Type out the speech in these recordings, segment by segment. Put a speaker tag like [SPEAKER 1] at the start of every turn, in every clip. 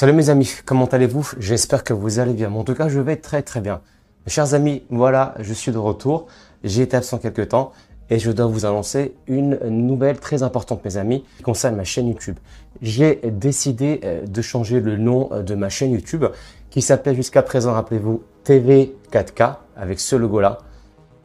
[SPEAKER 1] Salut mes amis, comment allez-vous? J'espère que vous allez bien. en tout cas, je vais très très bien. Mes chers amis, voilà, je suis de retour. J'ai été absent quelques temps et je dois vous annoncer une nouvelle très importante, mes amis, qui concerne ma chaîne YouTube. J'ai décidé euh, de changer le nom euh, de ma chaîne YouTube qui s'appelait jusqu'à présent, rappelez-vous, TV4K avec ce logo-là.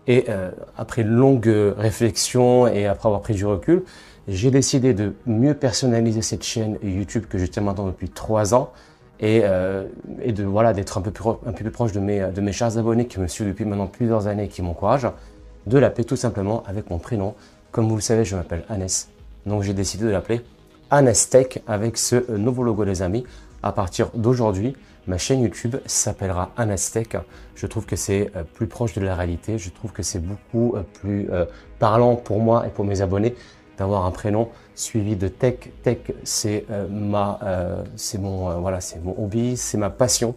[SPEAKER 1] Et euh, après longue réflexion et après avoir pris du recul, j'ai décidé de mieux personnaliser cette chaîne YouTube que je tiens maintenant depuis trois ans et, euh, de voilà d'être un peu plus proche de mes de mes chers abonnés qui me suivent depuis maintenant plusieurs années et qui m'encouragent, de l'appeler tout simplement avec mon prénom. Comme vous le savez, je m'appelle Anes, donc j'ai décidé de l'appeler Tech avec ce nouveau logo les amis. À partir d'aujourd'hui, ma chaîne YouTube s'appellera Anastech. Je trouve que c'est euh, plus proche de la réalité. Je trouve que c'est beaucoup euh, plus parlant pour moi et pour mes abonnés d'avoir un prénom suivi de tech. Tech, c'est euh, ma, euh, c'est mon, euh, voilà, c'est mon hobby, c'est ma passion.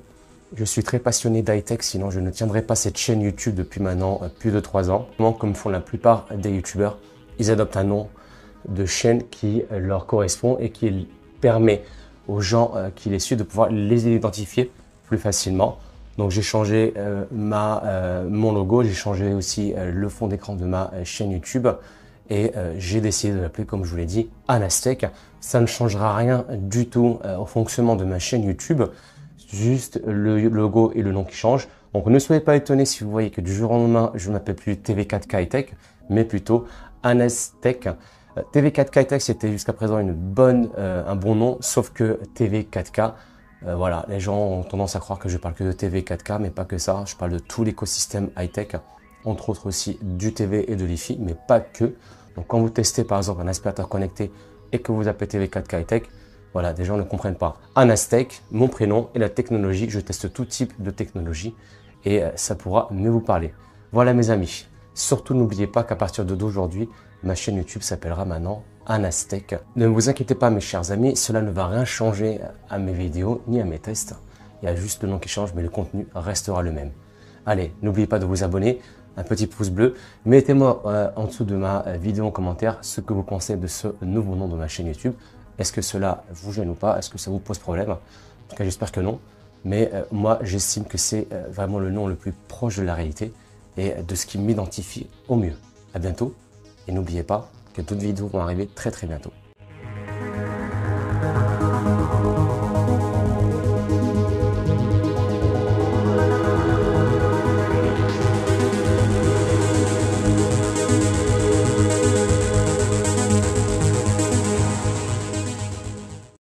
[SPEAKER 1] Je suis très passionné d'high-tech, sinon je ne tiendrais pas cette chaîne YouTube depuis maintenant plus de trois ans. Comme font la plupart des YouTubeurs, ils adoptent un nom de chaîne qui leur correspond et qui permet aux gens qui les suivent de pouvoir les identifier plus facilement. Donc j'ai changé ma, mon logo, j'ai changé aussi le fond d'écran de ma chaîne YouTube et euh, j'ai décidé de l'appeler, comme je vous l'ai dit, Anastech. Ça ne changera rien du tout euh, au fonctionnement de ma chaîne YouTube, juste le logo et le nom qui changent. Donc ne soyez pas étonnés si vous voyez que du jour au lendemain, je ne m'appelle plus TV4K Tech, mais plutôt Anastech. Euh, TV4K Tech, c'était jusqu'à présent une bonne, un bon nom, sauf que TV4K, voilà, les gens ont tendance à croire que je parle que de TV 4K, mais pas que ça. Je parle de tout l'écosystème high-tech, entre autres aussi du TV et de l'IFI, mais pas que. Donc quand vous testez par exemple un aspirateur connecté et que vous appelez TV4K Tech, voilà, des gens ne comprennent pas. Anastech, mon prénom et la technologie, je teste tout type de technologie et euh, ça pourra mieux vous parler. Voilà mes amis. Surtout n'oubliez pas qu'à partir d'aujourd'hui, ma chaîne YouTube s'appellera maintenant Anastech. Ne vous inquiétez pas mes chers amis, cela ne va rien changer à mes vidéos ni à mes tests. Il y a juste le nom qui change, mais le contenu restera le même. Allez, n'oubliez pas de vous abonner, un petit pouce bleu. Mettez-moi euh, en dessous de ma euh, vidéo en commentaire ce que vous pensez de ce nouveau nom de ma chaîne YouTube. Est-ce que cela vous gêne ou pas? Est-ce que ça vous pose problème? En tout cas, j'espère que non. Mais euh, moi, j'estime que c'est vraiment le nom le plus proche de la réalité et de ce qui m'identifie au mieux. À bientôt. Et n'oubliez pas que d'autres vidéos vont arriver très très bientôt.